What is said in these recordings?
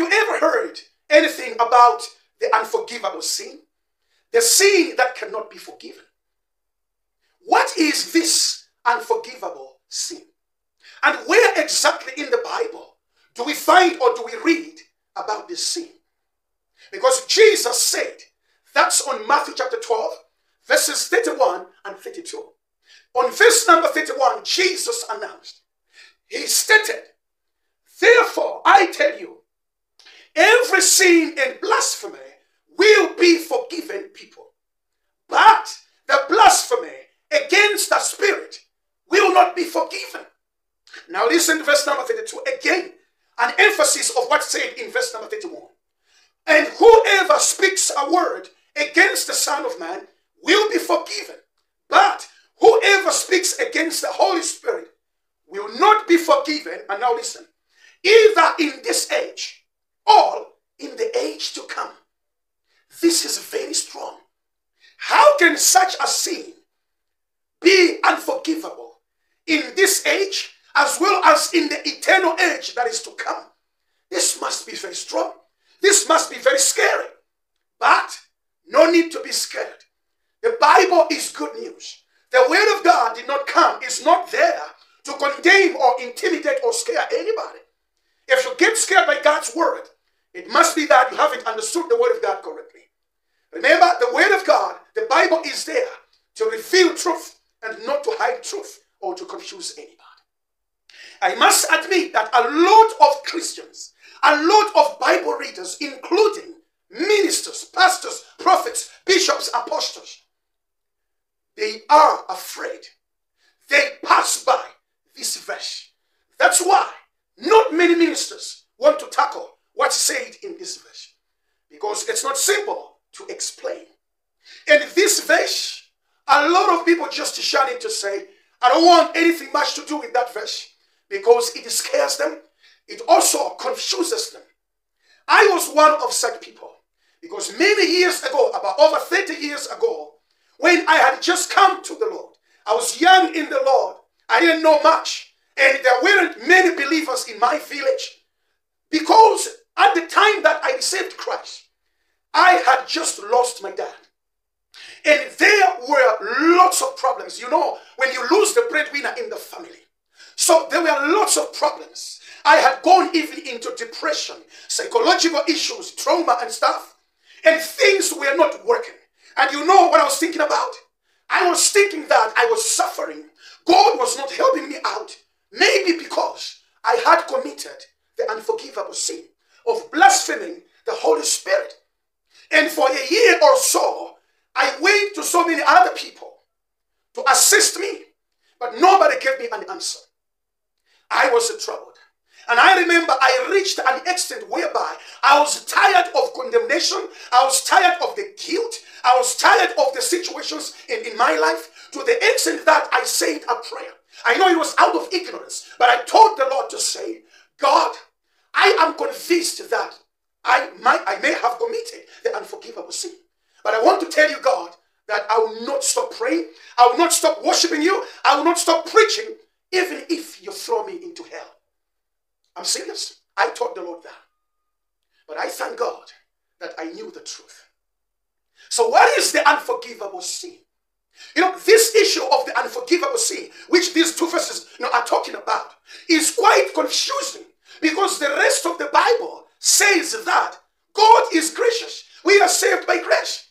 you ever heard anything about the unforgivable sin? The sin that cannot be forgiven. What is this unforgivable sin? And where exactly in the Bible do we find or do we read about this sin? Because Jesus said, that's on Matthew chapter 12, verses 31 and 32. On verse number 31, Jesus announced, He stated, Therefore, I tell you, every sin and blasphemy will be forgiven people. But the blasphemy against the Spirit will not be forgiven. Now, listen to verse number 32 again, an emphasis of what's said in verse number 31. And whoever speaks a word against the Son of Man will be forgiven. But whoever speaks against the Holy Spirit will not be forgiven. And now listen, either in this age or in the age to come. This is very strong. How can such a sin be unforgivable in this age as well as in the eternal age that is to come? This must be very strong. This must be very scary. But no need to be scared. The Bible is good news. The word of God did not come, is not there to condemn or intimidate or scare anybody. If you get scared by God's word, it must be that you haven't understood the word of God correctly. Remember, the word of God, the Bible is there to reveal truth and not to hide truth or to confuse anybody. I must admit that a lot of Christians, a lot of Bible readers, including ministers, pastors, prophets, bishops, apostles, they are afraid. They pass by this verse. That's why not many ministers want to tackle what's said in this verse because it's not simple to explain. In this verse, a lot of people just shun it to say, I don't want anything much to do with that verse because it scares them. It also confuses them. I was one of such people because many years ago, about over 30 years ago, when I had just come to the Lord, I was young in the Lord. I didn't know much. And there weren't many believers in my village because at the time that I received Christ, I had just lost my dad. And there were lots of problems. You know, when you lose the breadwinner in the family. So there were lots of problems. I had gone even into depression, psychological issues, trauma, and stuff. And things were not working. And you know what I was thinking about? I was thinking that I was suffering. God was not helping me out. Maybe because I had committed the unforgivable sin of blaspheming the Holy Spirit. And for a year or so, I went to so many other people to assist me, but nobody gave me an answer. I was troubled. And I remember I reached an extent whereby I was tired of condemnation. I was tired of the guilt. I was tired of the situations in, in my life to the extent that I said a prayer. I know it was out of ignorance, but I told the Lord to say, God, I am convinced that I might, I may have committed the unforgivable sin. But I want to tell you, God, that I will not stop praying. I will not stop worshiping you. I will not stop preaching, even if you throw me into hell. I'm serious. I told the Lord that. But I thank God that I knew the truth. So, what is the unforgivable sin? You know, this issue of the unforgivable sin, which these two verses you know, are talking about, is quite confusing because the rest of the Bible says that God is gracious. We are saved by grace.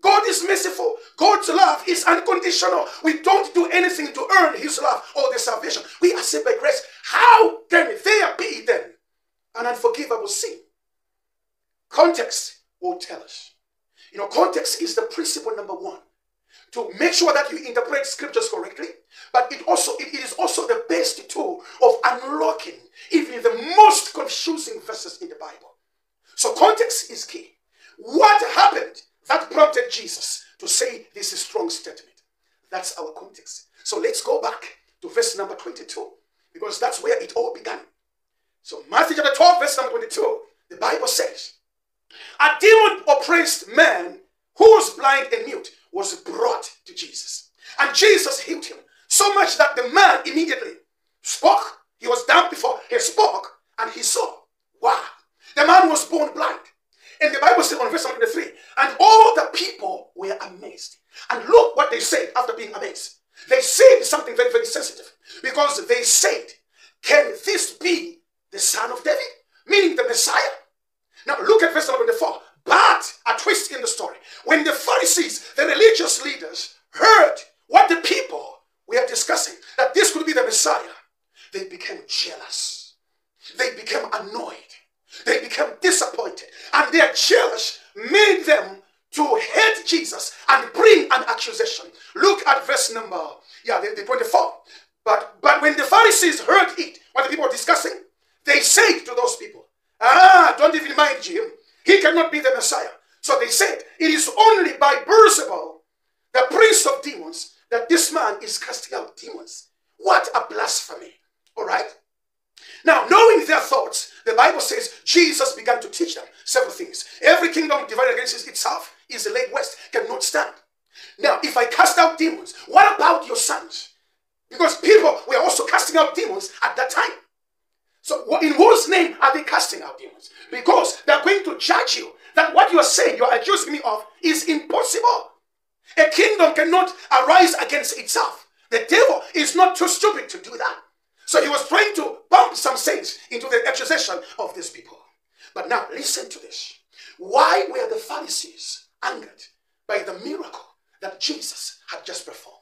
God is merciful. God's love is unconditional. We don't do anything to earn His love or the salvation. We are saved by grace. How can there be then an unforgivable sin? Context will tell us. You know, context is the principle number one to make sure that you interpret scriptures correctly, but it also it is also the best tool of unlocking even the most confusing verses in the Bible. So context is key. What happened that prompted Jesus to say this strong statement? That's our context. So let's go back to verse number 22 because that's where it all began. So Matthew chapter 12 verse number 22, the Bible says, a demon oppressed man who was blind and mute was brought to Jesus. And Jesus healed him so much that the man immediately spoke. He was down before he spoke and he saw. Wow. The man was born blind. And the Bible says on verse 23, and all the people were amazed. And look what they said after being amazed. They said something very, very sensitive because they said, Can this be the son of David? Meaning the Messiah. Now look at verse 24. But a twist in the story. When the Pharisees, the religious leaders, heard what the people were discussing, that this could be the Messiah, they became jealous. They became annoyed. They became disappointed. And their jealous made them to hate Jesus and bring an accusation. Look at verse number, yeah, the, the 24. But, but when the Pharisees heard it, what the people were discussing, they said to those people, Ah, don't even mind him. He cannot be the Messiah. So they said, It is only by Beelzebul, the prince of demons, that this man is casting out demons. What a blasphemy. All right? Now, knowing their thoughts, the Bible says Jesus began to teach them several things. Every kingdom divided against itself is laid waste, cannot stand. Now, if I cast out demons, what about your sons? Because people were also casting out demons at that time. So, in whose name are they casting out demons? Because they're going to judge you that what you are saying, you're accusing me of, is impossible. A kingdom cannot arise against itself. The devil is not too stupid to do that. So he was trying to bump some sense into the accusation of these people. But now, listen to this. Why were the Pharisees angered by the miracle that Jesus had just performed?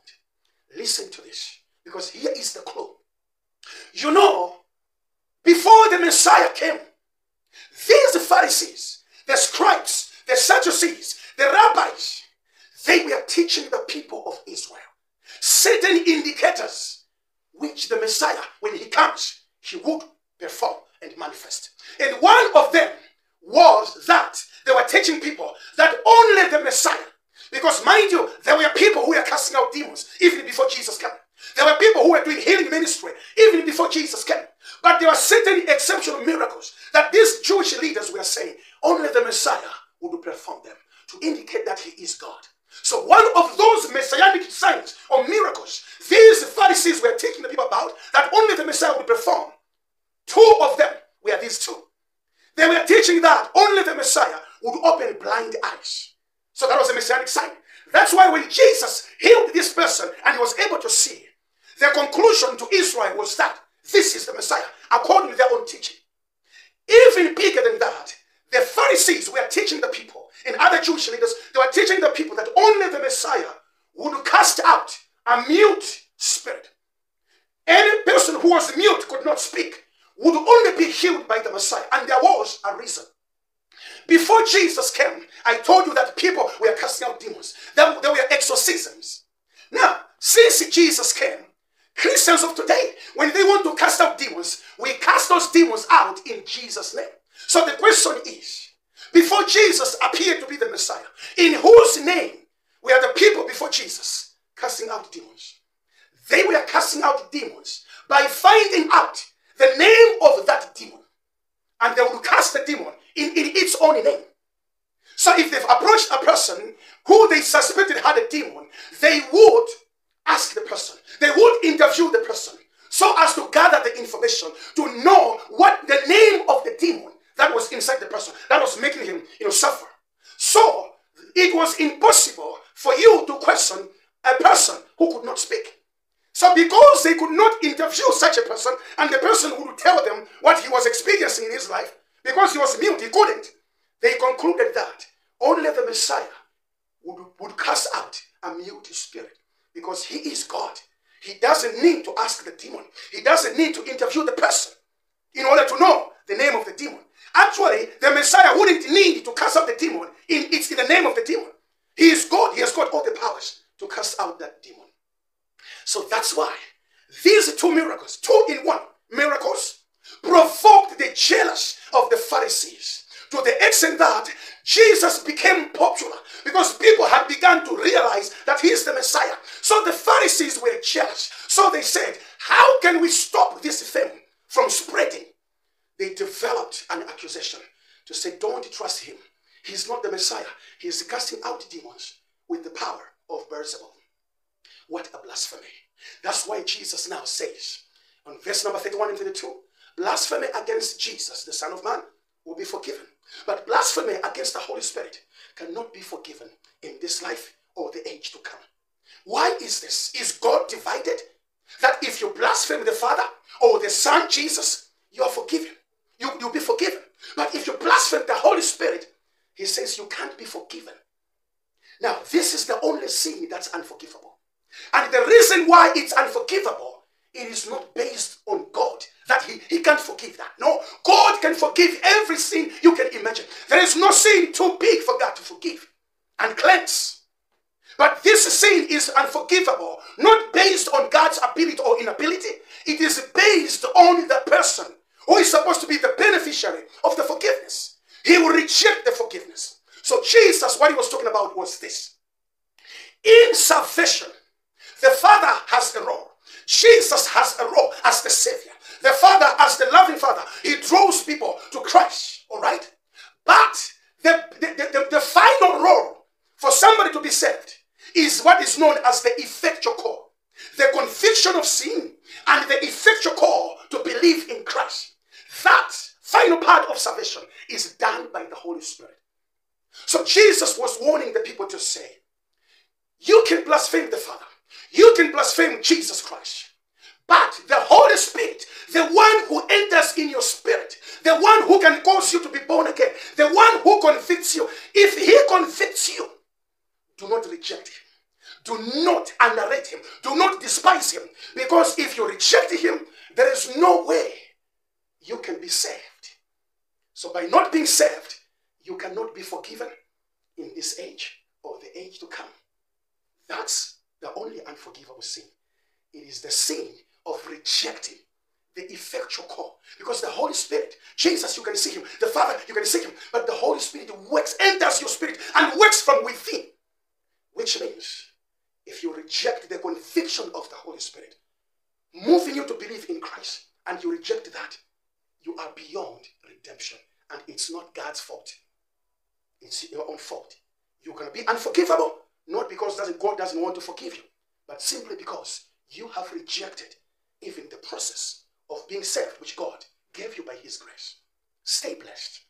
Listen to this, because here is the clue. You know, before the Messiah came, these Pharisees, the scribes, the Sadducees, the rabbis, they were teaching the people of Israel certain indicators which the Messiah, when he comes, he would perform and manifest. And one of them was that they were teaching people that only the Messiah, because mind you, there were people who were casting out demons even before Jesus came. There were people who were doing healing ministry even before Jesus came. But there were certain exceptional miracles that these Jewish leaders were saying only the Messiah would perform them to indicate that he is God. So one of those messianic signs or miracles these Pharisees were teaching the people about that only the Messiah would perform. Two of them were these two. They were teaching that only the Messiah would open blind eyes. So that was a messianic sign. That's why when Jesus healed this person and he was able to see, the conclusion to Israel was that this is the Messiah, according to their own teaching. Even bigger than that, the Pharisees were teaching the people, and other Jewish leaders, they were teaching the people that only the Messiah would cast out a mute spirit. Any person who was mute could not speak, would only be healed by the Messiah. And there was a reason. Before Jesus came, I told you that people were casting out demons. There, were exorcisms. Now, since Jesus came, Christians of today, when they want to cast out demons, we cast those demons out in Jesus' name. So the question is, before Jesus appeared to be the Messiah, in whose name were the people before Jesus casting out demons? They were casting out demons by finding out the name of that demon. And they would cast the demon in, in its own name. So if they've approached a person who they suspected had a demon, they would ask the person, they would interview the person so as to gather the information to know what the name of the demon that was inside the person that was making him you know suffer. So it was impossible for you to question a person who could not speak. So because they could not interview such a person and the person would tell them what he was experiencing in his life, because he was mute, he couldn't, they concluded that only the Messiah would, would cast out a mute spirit because he is God. He doesn't need to ask the demon. He doesn't need to interview the person in order to know the name of the demon. Actually, the Messiah wouldn't need to cast out the demon. In, it's in the name of the demon. He is God. He has got all the powers to cast out that demon. So that's why these two miracles, two in one miracles, provoked the jealous of the Pharisees to the extent that Jesus became popular because people had begun to realize that he is the Messiah. So the Pharisees were jealous. So they said, How can we stop this thing from spreading? They developed an accusation to say, Don't trust him. He's not the Messiah. He is casting out demons with the power of Beelzebul. What a blasphemy. That's why Jesus now says on verse number 31 and 32 blasphemy against Jesus, the Son of Man, will be forgiven. But blasphemy against the Holy Spirit cannot be forgiven in this life or the age to come. Why is this? Is God divided? That if you blaspheme the Father or the Son Jesus, you are forgiven. You, you'll be forgiven. But if you blaspheme the Holy Spirit, he says you can't be forgiven. Now, this is the only sin that's unforgivable. And the reason why it's unforgivable, it is not based on God. That he, he can't forgive that. No, God can forgive every sin you can imagine. There is no sin too big for God to forgive and cleanse. But this sin is unforgivable, not based on God's ability or inability. It is based on the person who is supposed to be the beneficiary of the forgiveness. He will reject the forgiveness. So Jesus, what he was talking about was this. In salvation, the Father has a role. Jesus has a role as the Savior. The Father, as the loving Father, He draws people to Christ, all right? But the, the, the, the final role for somebody to be saved is what is known as the effectual call. The conviction of sin and the effectual call to believe in Christ. That final part of salvation is done by the Holy Spirit. So Jesus was warning the people to say, You can blaspheme the Father, you can blaspheme Jesus Christ. But the Holy Spirit, the one who enters in your spirit, the one who can cause you to be born again, the one who convicts you, if he convicts you, do not reject him. Do not underrate him. Do not despise him. Because if you reject him, there is no way you can be saved. So by not being saved, you cannot be forgiven in this age or the age to come. That's the only unforgivable sin. It is the sin of rejecting the effectual call. Because the Holy Spirit, Jesus, you can see him. The Father, you can see him. But the Holy Spirit works, enters your spirit, and works from within. Which means, if you reject the conviction of the Holy Spirit, moving you to believe in Christ, and you reject that, you are beyond redemption. And it's not God's fault. It's your own fault. Going to be unforgivable, not because God doesn't want to forgive you, but simply because you have rejected even the process of being saved, which God gave you by His grace. Stay blessed.